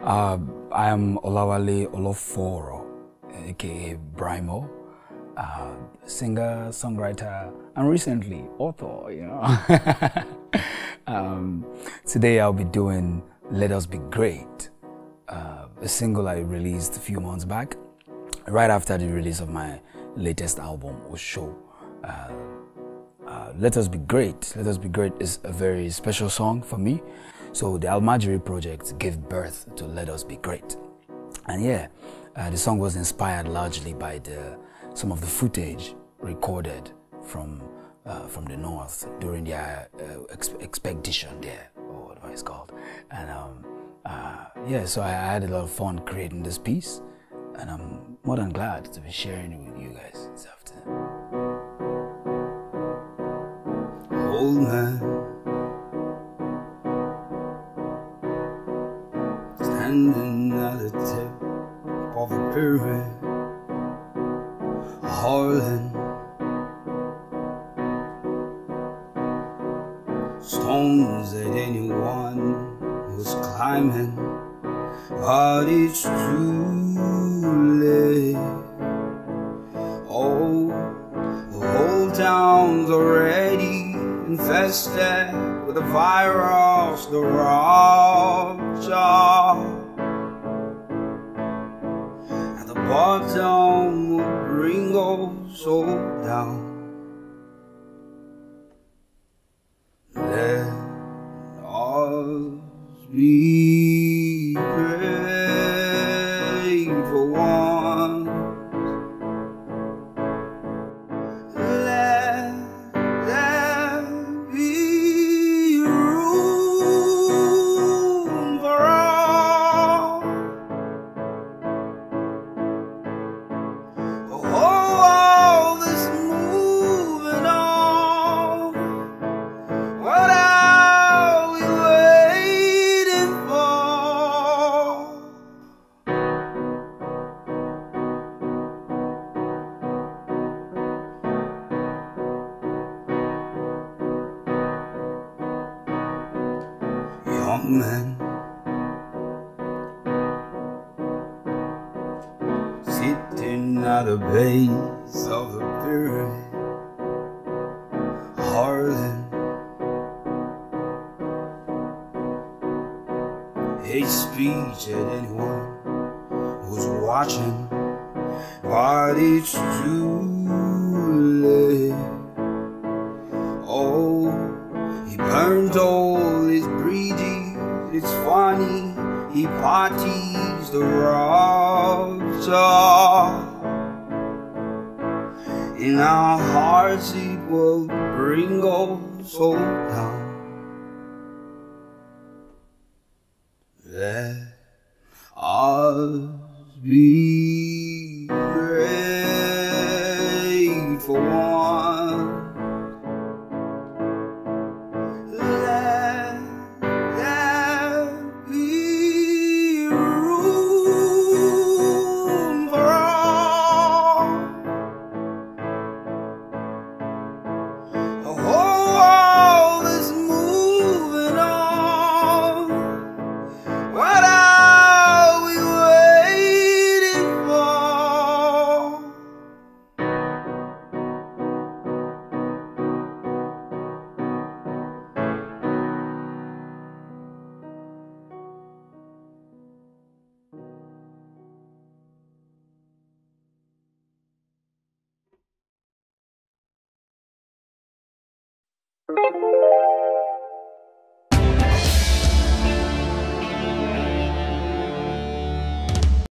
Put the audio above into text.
Uh, I am Olawale Oloforo, aka Brymo, uh, singer, songwriter, and recently author. You know. um, today I'll be doing "Let Us Be Great," uh, a single I released a few months back, right after the release of my latest album, Osho. Uh, uh, Let Us Be Great. Let Us Be Great is a very special song for me. So the Almajiri project gave birth to Let Us Be Great. And yeah, uh, the song was inspired largely by the, some of the footage recorded from, uh, from the north during their uh, ex expedition there, or whatever it's called. And um, uh, yeah, so I, I had a lot of fun creating this piece, and I'm more than glad to be sharing it with you guys this afternoon. Old man standing at the tip of a pyramid, Harlan. Stones at anyone who's climbing, but it's too late. Oh, the whole town's already infested with the virus, the rupture. At the bottom will bring all down. Let us be Men sitting at the base of the pyramid, Harlan. Hate speech at anyone who's watching, but it's too he parties the rupture. In our hearts, it will bring us all down. Let us be